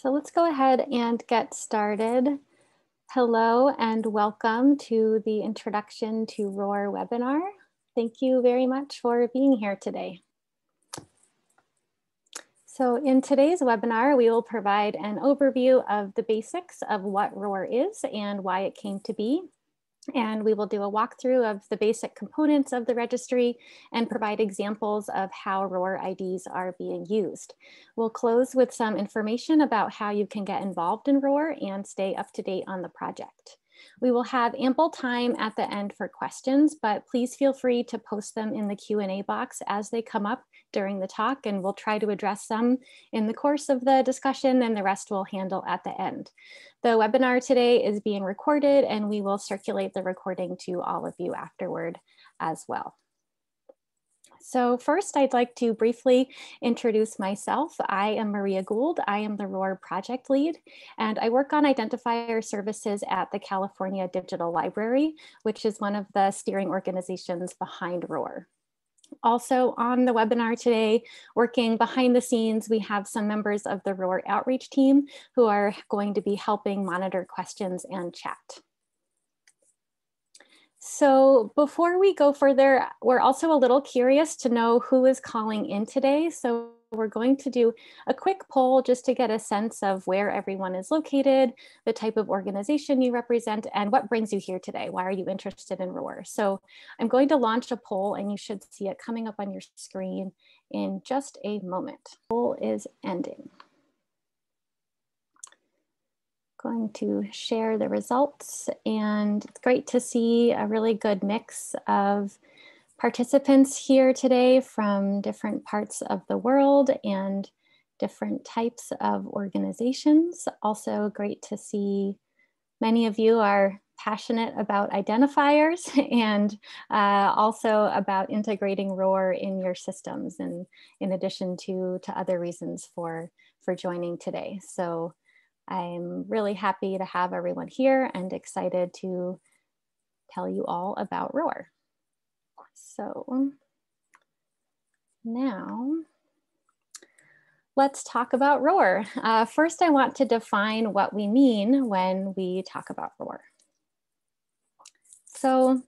So let's go ahead and get started. Hello and welcome to the Introduction to ROR webinar. Thank you very much for being here today. So in today's webinar, we will provide an overview of the basics of what ROR is and why it came to be. And we will do a walkthrough of the basic components of the registry and provide examples of how ROR IDs are being used. We'll close with some information about how you can get involved in ROR and stay up to date on the project. We will have ample time at the end for questions, but please feel free to post them in the Q&A box as they come up during the talk, and we'll try to address some in the course of the discussion, and the rest we'll handle at the end. The webinar today is being recorded, and we will circulate the recording to all of you afterward as well. So first, I'd like to briefly introduce myself. I am Maria Gould. I am the ROR project lead, and I work on identifier services at the California Digital Library, which is one of the steering organizations behind ROR. Also on the webinar today, working behind the scenes, we have some members of the ROR outreach team who are going to be helping monitor questions and chat. So before we go further, we're also a little curious to know who is calling in today. So we're going to do a quick poll just to get a sense of where everyone is located, the type of organization you represent, and what brings you here today. Why are you interested in ROR? So I'm going to launch a poll and you should see it coming up on your screen in just a moment. Poll is ending going to share the results and it's great to see a really good mix of participants here today from different parts of the world and different types of organizations. Also great to see many of you are passionate about identifiers and uh, also about integrating ROR in your systems and in addition to, to other reasons for, for joining today. So I'm really happy to have everyone here and excited to tell you all about ROR. So now let's talk about ROR. Uh, first, I want to define what we mean when we talk about ROR. So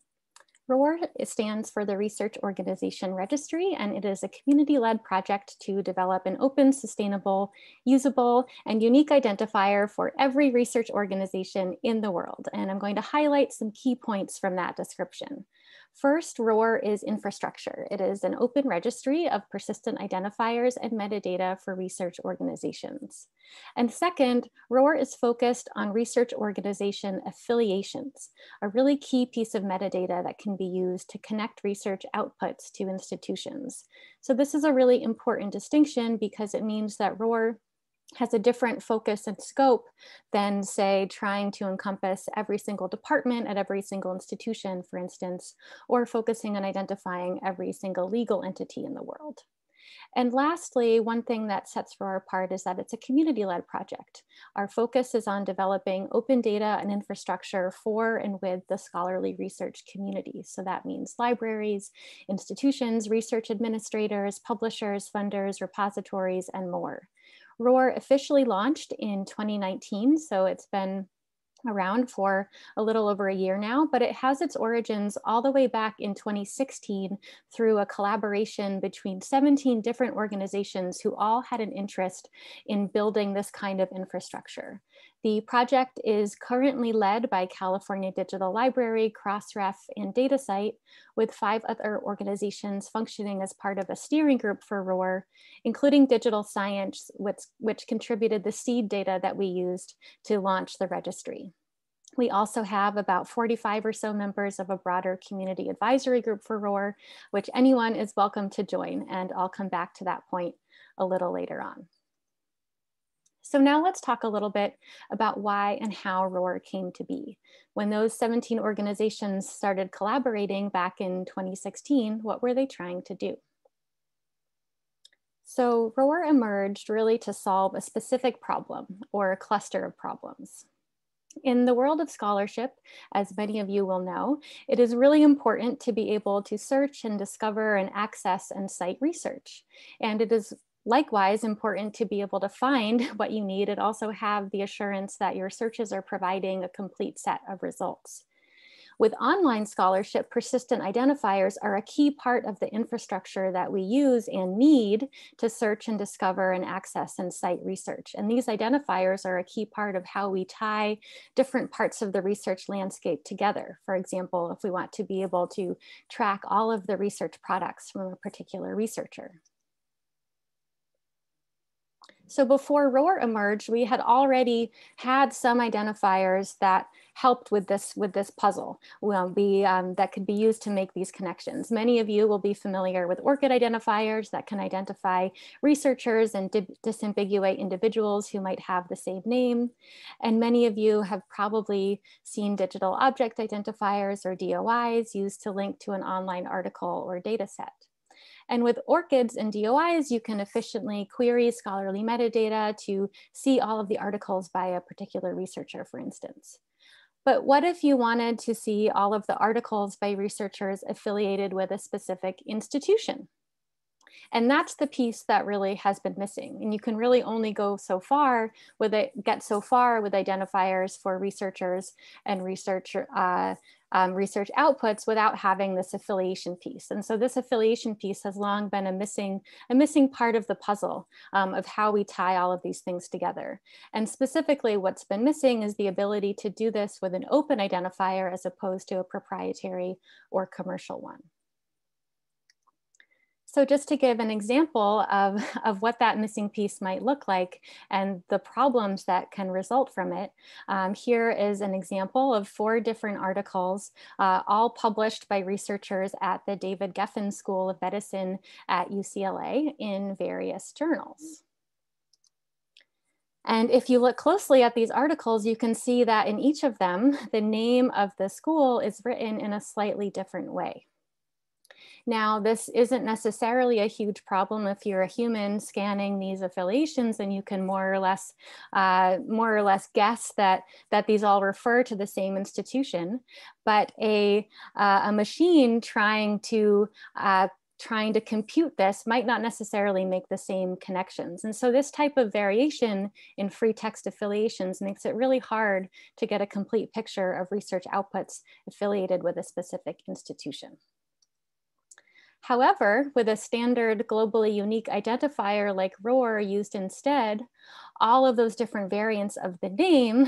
ROR stands for the Research Organization Registry, and it is a community-led project to develop an open, sustainable, usable, and unique identifier for every research organization in the world. And I'm going to highlight some key points from that description. First, ROR is infrastructure. It is an open registry of persistent identifiers and metadata for research organizations. And second, ROR is focused on research organization affiliations, a really key piece of metadata that can be used to connect research outputs to institutions. So this is a really important distinction because it means that ROR has a different focus and scope than say trying to encompass every single department at every single institution, for instance, or focusing on identifying every single legal entity in the world. And lastly, one thing that sets ROR apart is that it's a community-led project. Our focus is on developing open data and infrastructure for and with the scholarly research community. So that means libraries, institutions, research administrators, publishers, funders, repositories, and more. ROR officially launched in 2019, so it's been around for a little over a year now, but it has its origins all the way back in 2016 through a collaboration between 17 different organizations who all had an interest in building this kind of infrastructure. The project is currently led by California Digital Library, Crossref, and DataCite, with five other organizations functioning as part of a steering group for ROR, including Digital Science, which, which contributed the seed data that we used to launch the registry. We also have about 45 or so members of a broader community advisory group for ROR, which anyone is welcome to join, and I'll come back to that point a little later on. So now let's talk a little bit about why and how ROR came to be. When those 17 organizations started collaborating back in 2016, what were they trying to do? So ROR emerged really to solve a specific problem or a cluster of problems. In the world of scholarship, as many of you will know, it is really important to be able to search and discover and access and cite research. And it is Likewise, important to be able to find what you need and also have the assurance that your searches are providing a complete set of results. With online scholarship, persistent identifiers are a key part of the infrastructure that we use and need to search and discover and access and cite research. And these identifiers are a key part of how we tie different parts of the research landscape together. For example, if we want to be able to track all of the research products from a particular researcher. So before ROR emerged, we had already had some identifiers that helped with this with this puzzle will be um, that could be used to make these connections. Many of you will be familiar with ORCID identifiers that can identify researchers and disambiguate individuals who might have the same name. And many of you have probably seen digital object identifiers or DOIs used to link to an online article or data set. And with ORCIDs and DOIs, you can efficiently query scholarly metadata to see all of the articles by a particular researcher, for instance. But what if you wanted to see all of the articles by researchers affiliated with a specific institution? And that's the piece that really has been missing. And you can really only go so far with it, get so far with identifiers for researchers and research uh, um, research outputs without having this affiliation piece. And so this affiliation piece has long been a missing, a missing part of the puzzle um, of how we tie all of these things together. And specifically what's been missing is the ability to do this with an open identifier as opposed to a proprietary or commercial one. So just to give an example of, of what that missing piece might look like and the problems that can result from it, um, here is an example of four different articles, uh, all published by researchers at the David Geffen School of Medicine at UCLA in various journals. And if you look closely at these articles, you can see that in each of them, the name of the school is written in a slightly different way. Now, this isn't necessarily a huge problem if you're a human scanning these affiliations and you can more or less, uh, more or less guess that, that these all refer to the same institution. But a, uh, a machine trying to uh, trying to compute this might not necessarily make the same connections. And so this type of variation in free text affiliations makes it really hard to get a complete picture of research outputs affiliated with a specific institution. However, with a standard globally unique identifier like ROR used instead, all of those different variants of the name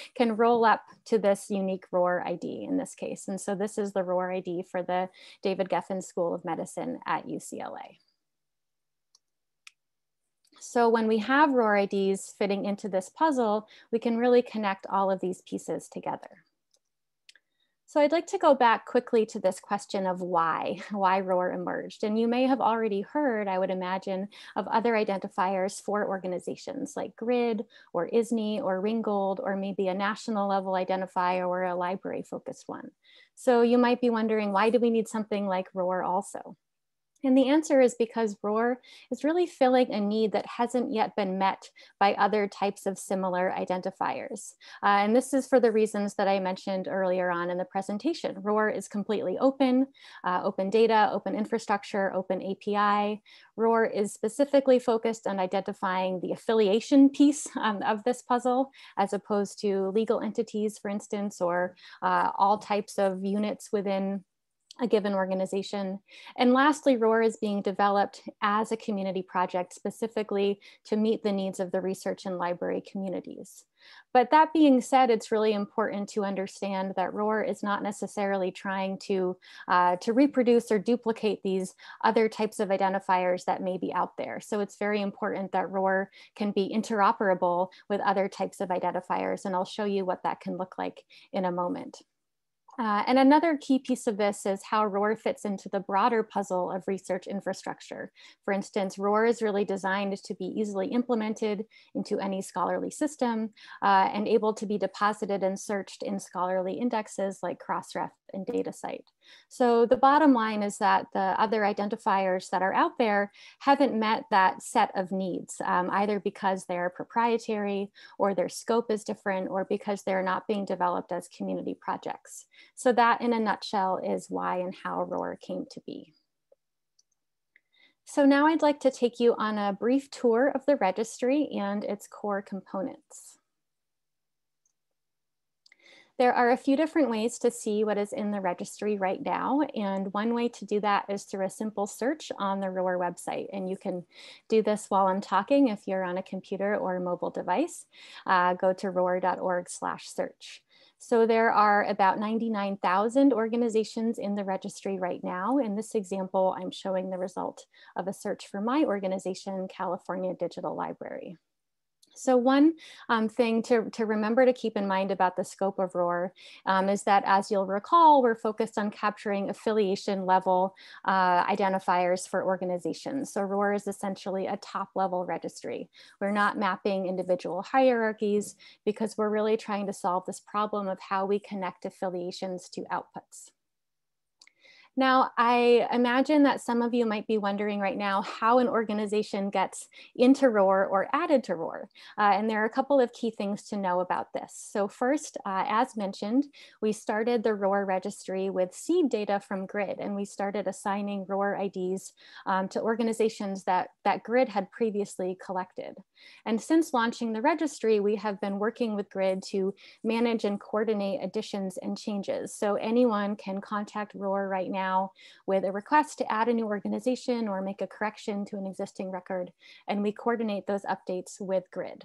can roll up to this unique ROR ID in this case. And so this is the ROR ID for the David Geffen School of Medicine at UCLA. So when we have ROR IDs fitting into this puzzle, we can really connect all of these pieces together. So I'd like to go back quickly to this question of why, why ROR emerged. And you may have already heard, I would imagine, of other identifiers for organizations like GRID or ISNI or Ringgold, or maybe a national level identifier or a library focused one. So you might be wondering, why do we need something like ROR also? And the answer is because ROR is really filling a need that hasn't yet been met by other types of similar identifiers. Uh, and this is for the reasons that I mentioned earlier on in the presentation. ROR is completely open, uh, open data, open infrastructure, open API. ROR is specifically focused on identifying the affiliation piece um, of this puzzle, as opposed to legal entities, for instance, or uh, all types of units within a given organization. And lastly, ROR is being developed as a community project specifically to meet the needs of the research and library communities. But that being said, it's really important to understand that ROR is not necessarily trying to, uh, to reproduce or duplicate these other types of identifiers that may be out there. So it's very important that ROR can be interoperable with other types of identifiers. And I'll show you what that can look like in a moment. Uh, and another key piece of this is how ROR fits into the broader puzzle of research infrastructure. For instance, ROR is really designed to be easily implemented into any scholarly system uh, and able to be deposited and searched in scholarly indexes like Crossref and DataCite. So the bottom line is that the other identifiers that are out there haven't met that set of needs, um, either because they're proprietary or their scope is different or because they're not being developed as community projects. So that in a nutshell is why and how ROR came to be. So now I'd like to take you on a brief tour of the registry and its core components. There are a few different ways to see what is in the registry right now. And one way to do that is through a simple search on the ROR website. And you can do this while I'm talking if you're on a computer or a mobile device. Uh, go to ror.org slash search. So there are about 99,000 organizations in the registry right now. In this example, I'm showing the result of a search for my organization, California Digital Library. So one um, thing to, to remember to keep in mind about the scope of ROR um, is that as you'll recall, we're focused on capturing affiliation level uh, identifiers for organizations. So ROR is essentially a top level registry. We're not mapping individual hierarchies because we're really trying to solve this problem of how we connect affiliations to outputs. Now, I imagine that some of you might be wondering right now how an organization gets into ROR or added to ROR. Uh, and there are a couple of key things to know about this. So first, uh, as mentioned, we started the ROR registry with seed data from GRID, and we started assigning ROR IDs um, to organizations that, that GRID had previously collected. And since launching the registry, we have been working with GRID to manage and coordinate additions and changes. So anyone can contact ROR right now with a request to add a new organization or make a correction to an existing record, and we coordinate those updates with GRID.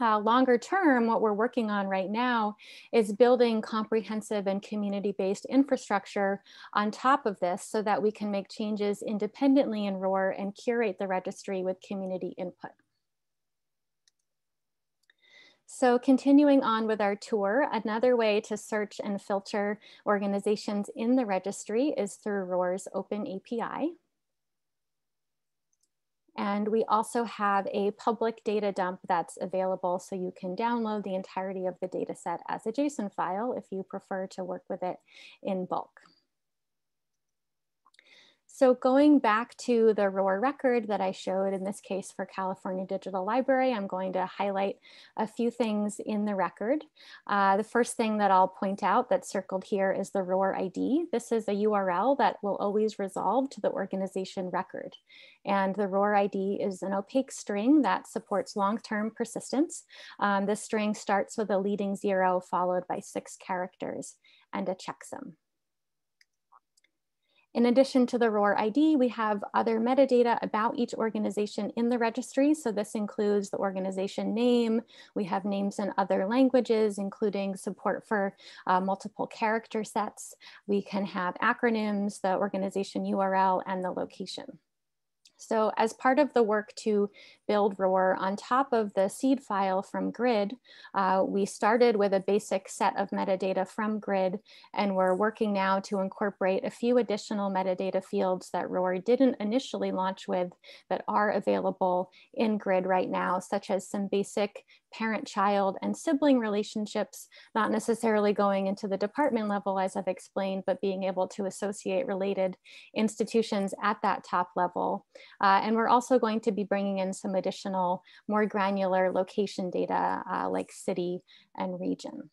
Uh, longer term, what we're working on right now is building comprehensive and community-based infrastructure on top of this so that we can make changes independently in ROR and curate the registry with community input. So continuing on with our tour, another way to search and filter organizations in the registry is through ROR's Open API. And we also have a public data dump that's available so you can download the entirety of the data set as a JSON file if you prefer to work with it in bulk. So going back to the ROR record that I showed in this case for California Digital Library, I'm going to highlight a few things in the record. Uh, the first thing that I'll point out that's circled here is the ROR ID. This is a URL that will always resolve to the organization record. And the ROR ID is an opaque string that supports long-term persistence. Um, this string starts with a leading zero followed by six characters and a checksum. In addition to the ROR ID, we have other metadata about each organization in the registry. So this includes the organization name. We have names in other languages, including support for uh, multiple character sets. We can have acronyms, the organization URL, and the location. So as part of the work to build ROR on top of the seed file from GRID, uh, we started with a basic set of metadata from GRID, and we're working now to incorporate a few additional metadata fields that ROR didn't initially launch with that are available in GRID right now, such as some basic parent child and sibling relationships, not necessarily going into the department level as I've explained, but being able to associate related institutions at that top level. Uh, and we're also going to be bringing in some additional more granular location data uh, like city and region.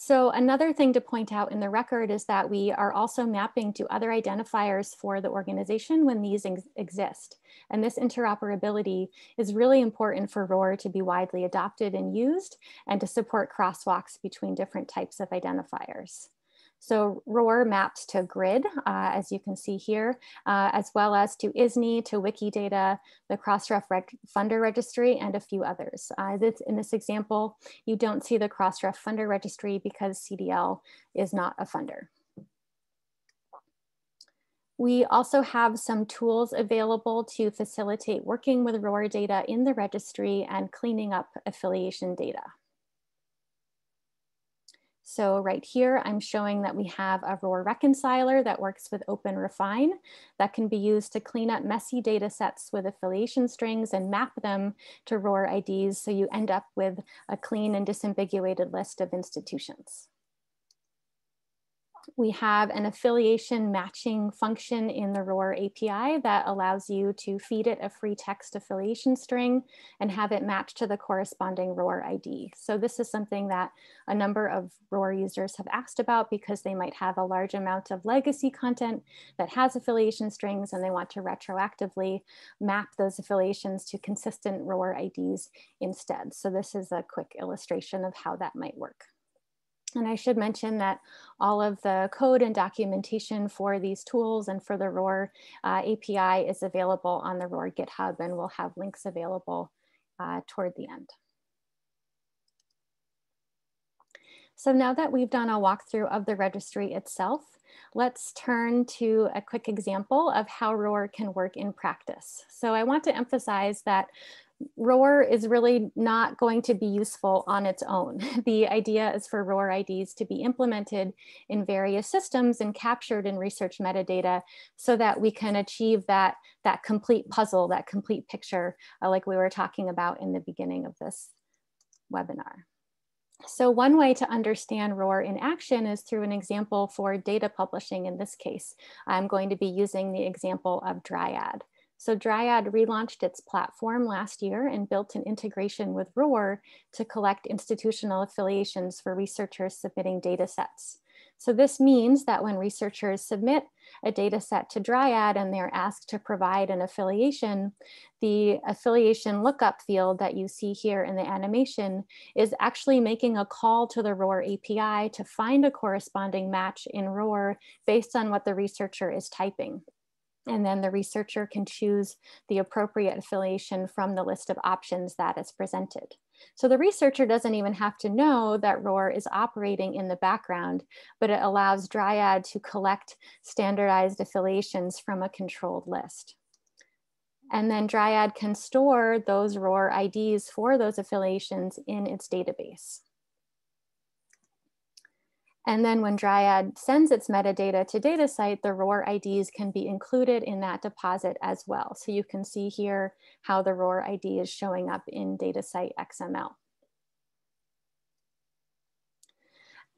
So another thing to point out in the record is that we are also mapping to other identifiers for the organization when these ex exist. And this interoperability is really important for ROR to be widely adopted and used and to support crosswalks between different types of identifiers. So ROR maps to GRID, uh, as you can see here, uh, as well as to ISNI, to Wikidata, the Crossref reg funder registry, and a few others. Uh, this, in this example, you don't see the Crossref funder registry because CDL is not a funder. We also have some tools available to facilitate working with ROR data in the registry and cleaning up affiliation data. So right here, I'm showing that we have a ROR reconciler that works with OpenRefine that can be used to clean up messy data sets with affiliation strings and map them to ROR IDs so you end up with a clean and disambiguated list of institutions. We have an affiliation matching function in the ROR API that allows you to feed it a free text affiliation string and have it match to the corresponding ROR ID. So this is something that a number of ROR users have asked about because they might have a large amount of legacy content that has affiliation strings and they want to retroactively map those affiliations to consistent ROR IDs instead. So this is a quick illustration of how that might work. And I should mention that all of the code and documentation for these tools and for the ROR uh, API is available on the ROR GitHub and we'll have links available uh, toward the end. So now that we've done a walkthrough of the registry itself, let's turn to a quick example of how ROR can work in practice. So I want to emphasize that ROR is really not going to be useful on its own. The idea is for ROR IDs to be implemented in various systems and captured in research metadata so that we can achieve that, that complete puzzle, that complete picture, uh, like we were talking about in the beginning of this webinar. So one way to understand ROR in action is through an example for data publishing in this case. I'm going to be using the example of Dryad. So Dryad relaunched its platform last year and built an integration with ROR to collect institutional affiliations for researchers submitting data sets. So this means that when researchers submit a data set to Dryad and they're asked to provide an affiliation, the affiliation lookup field that you see here in the animation is actually making a call to the ROR API to find a corresponding match in ROR based on what the researcher is typing. And then the researcher can choose the appropriate affiliation from the list of options that is presented. So the researcher doesn't even have to know that ROR is operating in the background, but it allows Dryad to collect standardized affiliations from a controlled list. And then Dryad can store those ROR IDs for those affiliations in its database. And then when Dryad sends its metadata to DataCite, the ROR IDs can be included in that deposit as well. So you can see here how the ROR ID is showing up in DataCite XML.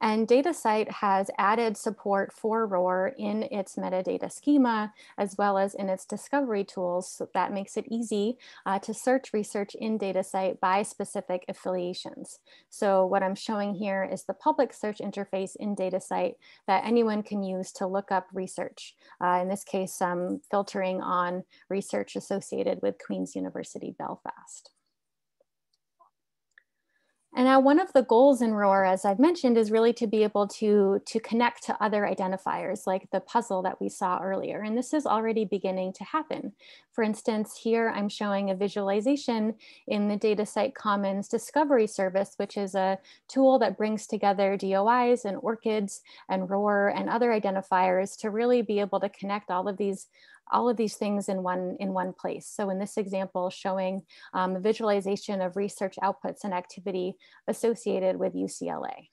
And DataCite has added support for ROR in its metadata schema, as well as in its discovery tools. So that makes it easy uh, to search research in DataCite by specific affiliations. So what I'm showing here is the public search interface in DataCite that anyone can use to look up research. Uh, in this case, um, filtering on research associated with Queen's University Belfast. And now one of the goals in ROR, as I've mentioned, is really to be able to, to connect to other identifiers like the puzzle that we saw earlier. And this is already beginning to happen. For instance, here I'm showing a visualization in the DataCite Commons Discovery Service, which is a tool that brings together DOIs and ORCIDs and ROR and other identifiers to really be able to connect all of these all of these things in one in one place. So in this example, showing um, a visualization of research outputs and activity associated with UCLA.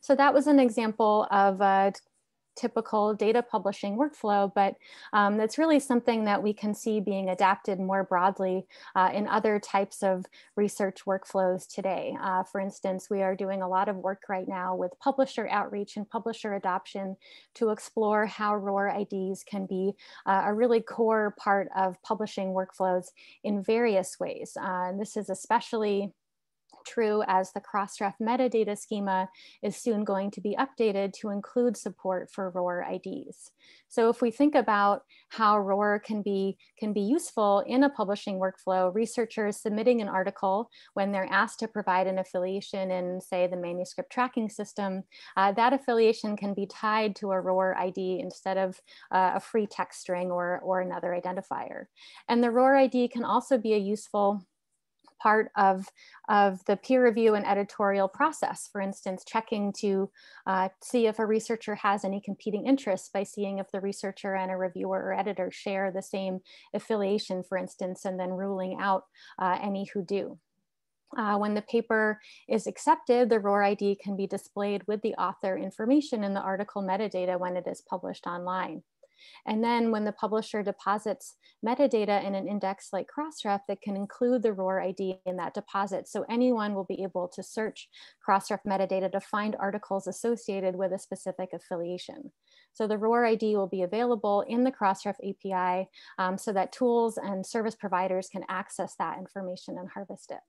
So that was an example of a typical data publishing workflow, but um, that's really something that we can see being adapted more broadly uh, in other types of research workflows today. Uh, for instance, we are doing a lot of work right now with publisher outreach and publisher adoption to explore how ROR IDs can be uh, a really core part of publishing workflows in various ways. Uh, and this is especially true as the Crossref metadata schema is soon going to be updated to include support for ROR IDs. So if we think about how ROR can be, can be useful in a publishing workflow, researchers submitting an article when they're asked to provide an affiliation in say the manuscript tracking system, uh, that affiliation can be tied to a ROR ID instead of uh, a free text string or, or another identifier. And the ROR ID can also be a useful part of, of the peer review and editorial process. For instance, checking to uh, see if a researcher has any competing interests by seeing if the researcher and a reviewer or editor share the same affiliation, for instance, and then ruling out uh, any who do. Uh, when the paper is accepted, the ROR ID can be displayed with the author information in the article metadata when it is published online. And then when the publisher deposits metadata in an index like Crossref that can include the ROR ID in that deposit. So anyone will be able to search Crossref metadata to find articles associated with a specific affiliation. So the ROR ID will be available in the Crossref API um, so that tools and service providers can access that information and harvest it.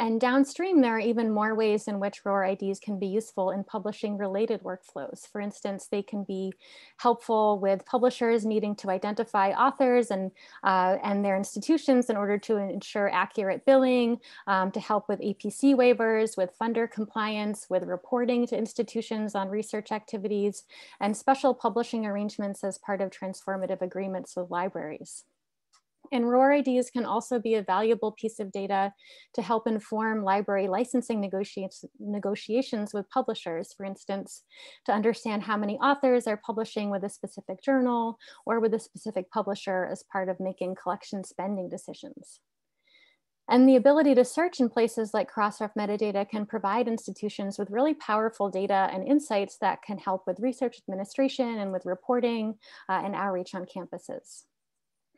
And downstream, there are even more ways in which ROR IDs can be useful in publishing related workflows. For instance, they can be helpful with publishers needing to identify authors and, uh, and their institutions in order to ensure accurate billing, um, to help with APC waivers, with funder compliance, with reporting to institutions on research activities, and special publishing arrangements as part of transformative agreements with libraries. And ROR IDs can also be a valuable piece of data to help inform library licensing negotiations with publishers, for instance, to understand how many authors are publishing with a specific journal or with a specific publisher as part of making collection spending decisions. And the ability to search in places like Crossref metadata can provide institutions with really powerful data and insights that can help with research administration and with reporting uh, and outreach on campuses.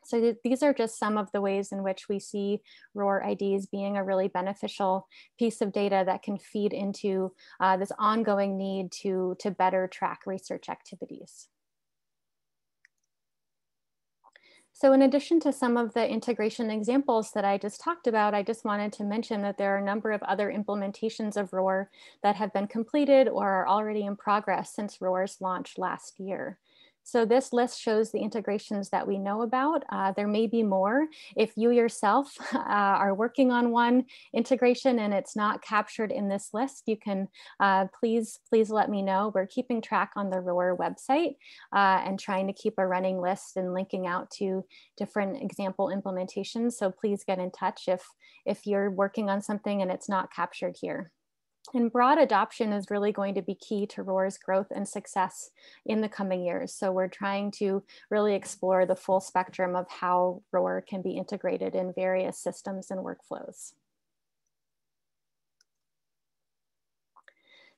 So th these are just some of the ways in which we see ROR IDs being a really beneficial piece of data that can feed into uh, this ongoing need to, to better track research activities. So in addition to some of the integration examples that I just talked about, I just wanted to mention that there are a number of other implementations of ROR that have been completed or are already in progress since ROR's launch last year. So this list shows the integrations that we know about. Uh, there may be more. If you yourself uh, are working on one integration and it's not captured in this list, you can uh, please, please let me know. We're keeping track on the ROR website uh, and trying to keep a running list and linking out to different example implementations. So please get in touch if, if you're working on something and it's not captured here. And broad adoption is really going to be key to ROR's growth and success in the coming years. So we're trying to really explore the full spectrum of how ROR can be integrated in various systems and workflows.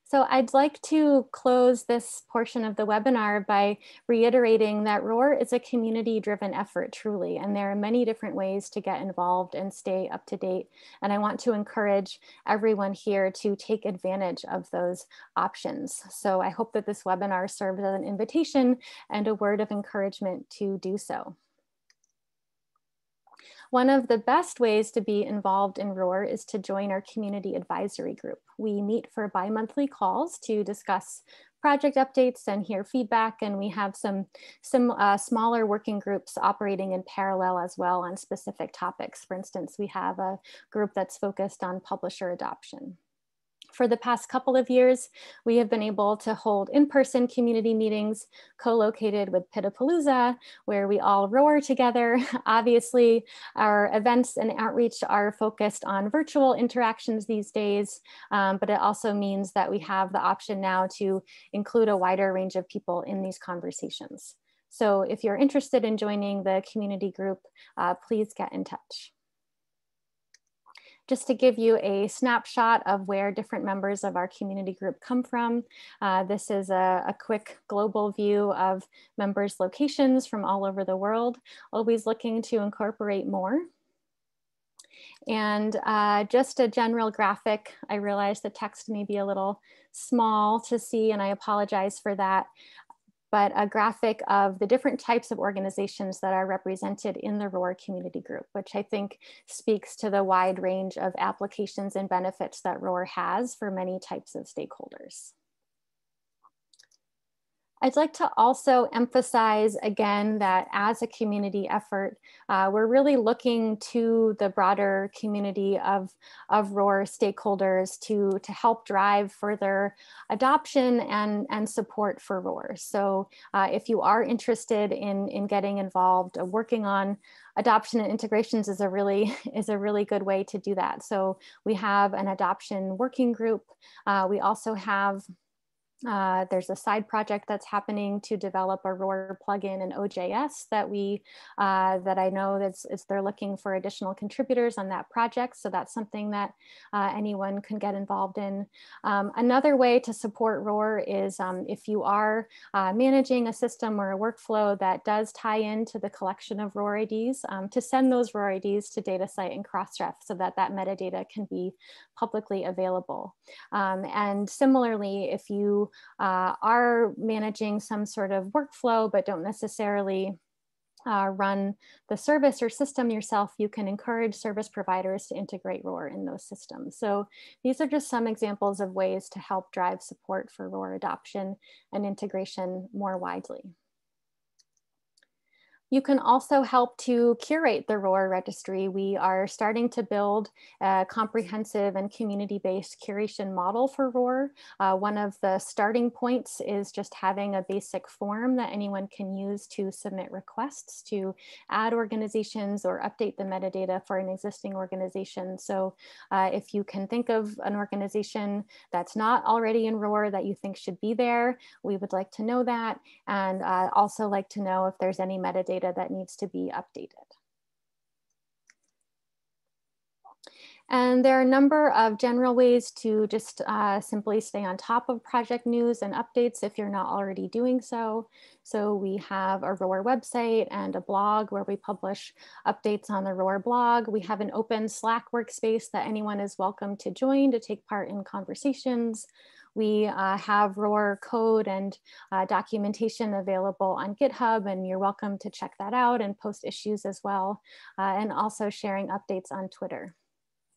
So I'd like to close this portion of the webinar by reiterating that ROR is a community driven effort truly, and there are many different ways to get involved and stay up to date. And I want to encourage everyone here to take advantage of those options. So I hope that this webinar serves as an invitation and a word of encouragement to do so. One of the best ways to be involved in ROR is to join our community advisory group. We meet for bi-monthly calls to discuss project updates and hear feedback. And we have some, some uh, smaller working groups operating in parallel as well on specific topics. For instance, we have a group that's focused on publisher adoption for the past couple of years, we have been able to hold in-person community meetings co-located with PIDapalooza, where we all roar together. Obviously, our events and outreach are focused on virtual interactions these days, um, but it also means that we have the option now to include a wider range of people in these conversations. So if you're interested in joining the community group, uh, please get in touch just to give you a snapshot of where different members of our community group come from. Uh, this is a, a, quick global view of members' locations from all over the world, always looking to incorporate more. And uh, just a general graphic, I realize the text may be a little small to see and I apologize for that but a graphic of the different types of organizations that are represented in the ROR community group, which I think speaks to the wide range of applications and benefits that ROR has for many types of stakeholders. I'd like to also emphasize again that as a community effort, uh, we're really looking to the broader community of, of ROR stakeholders to, to help drive further adoption and, and support for ROR. So uh, if you are interested in, in getting involved, uh, working on adoption and integrations is a really is a really good way to do that. So we have an adoption working group. Uh, we also have Uh, there's a side project that's happening to develop a ROR plugin in OJS that we uh, that I know that's is they're looking for additional contributors on that project. So that's something that uh, anyone can get involved in. Um, another way to support ROR is um, if you are uh, managing a system or a workflow that does tie into the collection of ROR IDs, um, to send those ROR IDs to DataCite and Crossref so that that metadata can be publicly available. Um, and similarly, if you uh, are managing some sort of workflow but don't necessarily uh, run the service or system yourself, you can encourage service providers to integrate ROR in those systems. So these are just some examples of ways to help drive support for ROR adoption and integration more widely. You can also help to curate the ROR registry. We are starting to build a comprehensive and community-based curation model for ROR. Uh, one of the starting points is just having a basic form that anyone can use to submit requests to add organizations or update the metadata for an existing organization. So uh, if you can think of an organization that's not already in ROR that you think should be there, we would like to know that and uh, also like to know if there's any metadata data that needs to be updated. And there are a number of general ways to just uh, simply stay on top of project news and updates if you're not already doing so. So we have a ROR website and a blog where we publish updates on the ROR blog. We have an open Slack workspace that anyone is welcome to join to take part in conversations. We uh, have ROR code and uh, documentation available on GitHub, and you're welcome to check that out and post issues as well, uh, and also sharing updates on Twitter.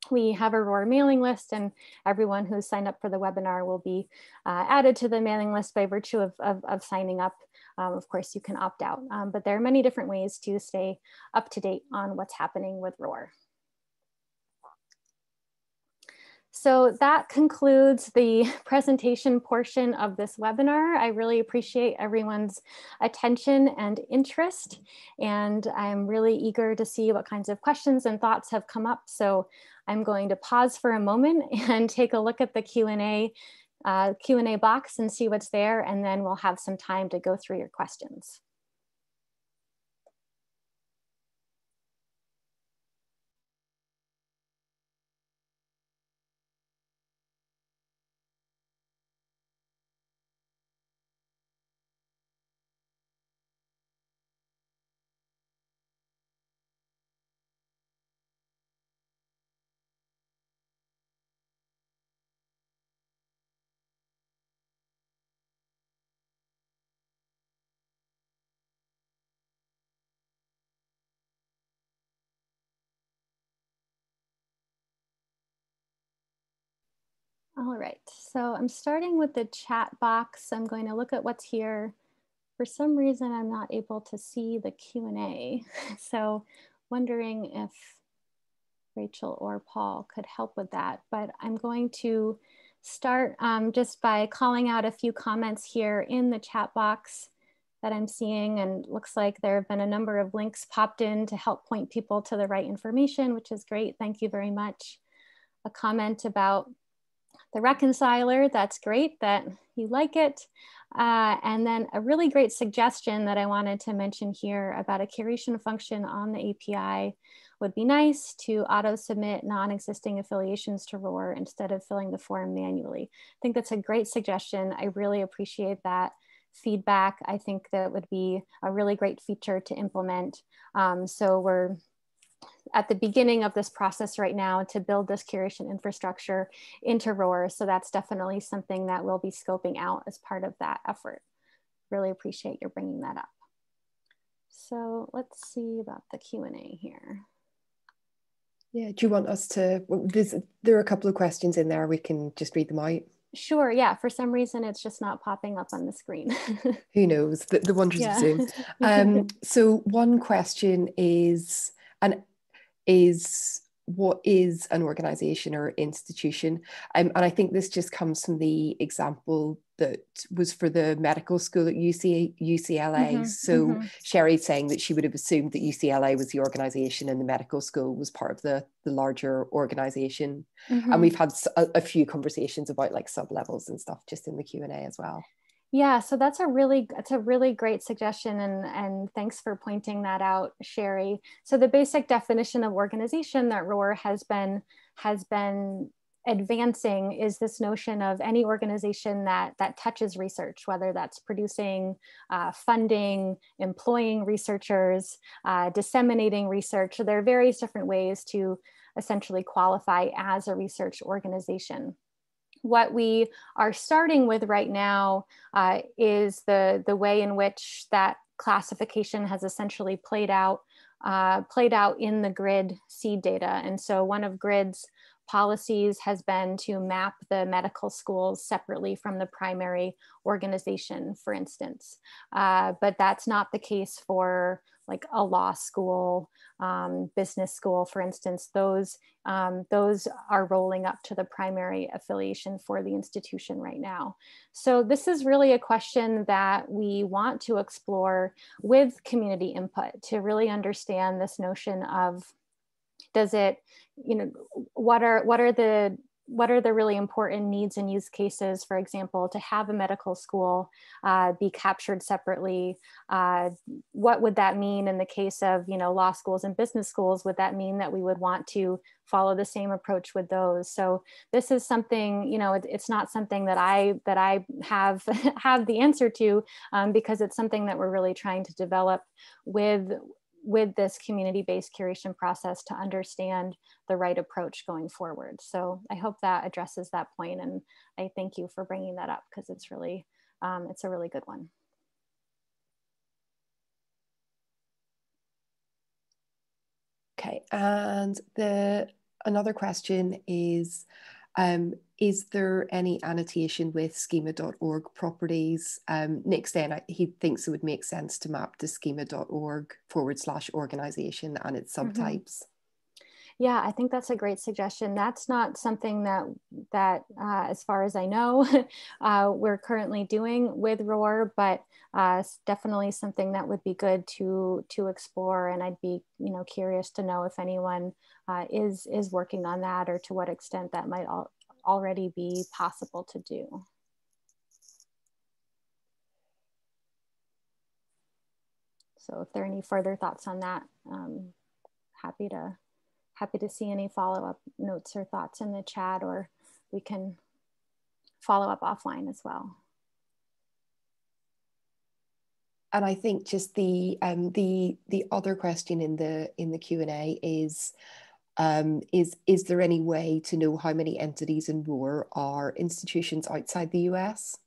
We have a ROR mailing list and everyone who's signed up for the webinar will be uh, added to the mailing list by virtue of, of, of signing up. Um, of course, you can opt out, um, but there are many different ways to stay up to date on what's happening with ROR. So that concludes the presentation portion of this webinar. I really appreciate everyone's attention and interest, and I'm really eager to see what kinds of questions and thoughts have come up. So I'm going to pause for a moment and take a look at the Q&A uh, Q&A box and see what's there, and then we'll have some time to go through your questions. All right, so I'm starting with the chat box. I'm going to look at what's here. For some reason, I'm not able to see the Q&A. So wondering if Rachel or Paul could help with that. But I'm going to start um, just by calling out a few comments here in the chat box that I'm seeing and looks like there have been a number of links popped in to help point people to the right information, which is great. Thank you very much. A comment about the reconciler, that's great that you like it. Uh, and then a really great suggestion that I wanted to mention here about a curation function on the API would be nice to auto submit non-existing affiliations to ROR instead of filling the form manually. I think that's a great suggestion. I really appreciate that feedback. I think that would be a really great feature to implement. Um, so we're at the beginning of this process right now to build this curation infrastructure into ROR. So that's definitely something that we'll be scoping out as part of that effort. Really appreciate your bringing that up. So let's see about the Q&A here. Yeah, do you want us to, there's, there are a couple of questions in there, we can just read them out. Sure, yeah, for some reason it's just not popping up on the screen. Who knows, the, the wonders yeah. of Zoom. Um, so one question is, and is what is an organization or institution? Um, and I think this just comes from the example that was for the medical school at UC, UCLA. Mm-hmm, so mm-hmm. Sherry's saying that she would have assumed that UCLA was the organization and the medical school was part of the, the larger organization. Mm-hmm. And we've had a, a, few conversations about like sub levels and stuff just in the Q&A as well. Yeah, so that's a really it's a really great suggestion and and thanks for pointing that out, Sherry. So the basic definition of organization that ROR has been has been advancing is this notion of any organization that that touches research, whether that's producing uh, funding, employing researchers, uh, disseminating research. So there are various different ways to essentially qualify as a research organization what we are starting with right now uh, is the, the way in which that classification has essentially played out uh, played out in the GRID seed data. And so one of GRID's policies has been to map the medical schools separately from the primary organization, for instance. Uh, but that's not the case for like a law school, um, business school, for instance, those, um, those are rolling up to the primary affiliation for the institution right now. So this is really a question that we want to explore with community input to really understand this notion of does it, you know, what are, what are the what are the really important needs and use cases, for example, to have a medical school uh, be captured separately? Uh, what would that mean in the case of, you know, law schools and business schools? Would that mean that we would want to follow the same approach with those? So this is something, you know, it, it's not something that I that I have have the answer to um, because it's something that we're really trying to develop with with this community-based curation process to understand the right approach going forward. So I hope that addresses that point and I thank you for bringing that up because it's really, um, it's a really good one. Okay, and the another question is, um, is there any annotation with schema.org properties? Um, Nick then he thinks it would make sense to map to schema.org forward slash organization and its mm-hmm. subtypes. Yeah, I think that's a great suggestion. That's not something that that, uh, as far as I know, uh, we're currently doing with ROR, but uh, definitely something that would be good to to explore. And I'd be, you know, curious to know if anyone uh, is is working on that, or to what extent that might al already be possible to do. So if there are any further thoughts on that, um, happy to happy to see any follow-up notes or thoughts in the chat or we can follow up offline as well. And I think just the um, the the other question in the in the Q and A is um, is is there any way to know how many entities in ROR are institutions outside the US?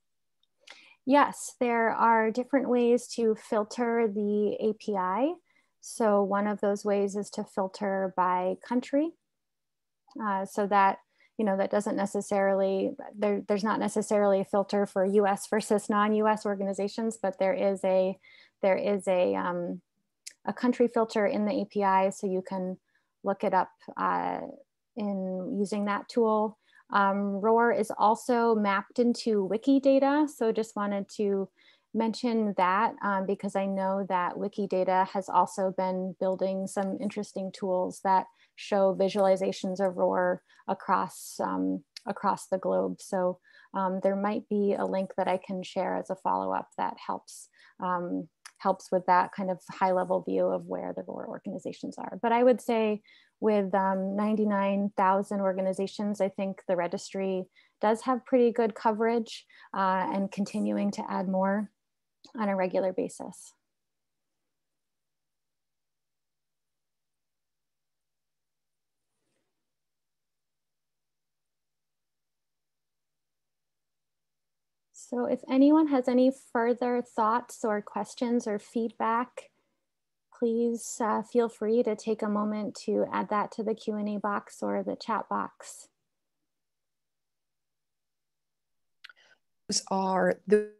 Yes, there are different ways to filter the API. So one of those ways is to filter by country. Uh, so that, you know, that doesn't necessarily, there, there's not necessarily a filter for US versus non-US organizations, but there is a, there is a, um, a country filter in the API so you can look it up uh, in using that tool. Um, ROR is also mapped into Wikidata. So just wanted to mention that um, because I know that Wikidata has also been building some interesting tools that show visualizations of ROR across, um, across the globe. So um, there might be a link that I can share as a follow-up that helps um, helps with that kind of high level view of where the ROR organizations are. But I would say with um, 99,000 organizations, I think the registry does have pretty good coverage uh, and continuing to add more on a regular basis. So if anyone has any further thoughts or questions or feedback, please uh, feel free to take a moment to add that to the Q&A box or the chat box. Those are the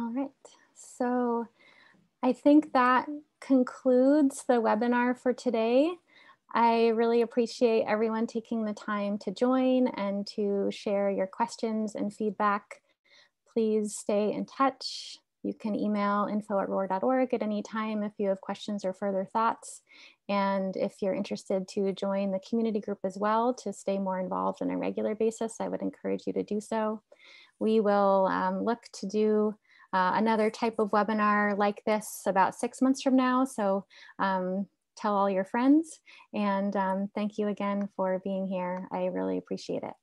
All right, so I think that concludes the webinar for today. I really appreciate everyone taking the time to join and to share your questions and feedback. Please stay in touch. You can email info at ror.org at any time if you have questions or further thoughts. And if you're interested to join the community group as well to stay more involved on a regular basis, I would encourage you to do so. We will um, look to do uh, another type of webinar like this about six months from now. So um, tell all your friends. And um, thank you again for being here. I really appreciate it.